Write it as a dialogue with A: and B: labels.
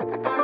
A: Bye.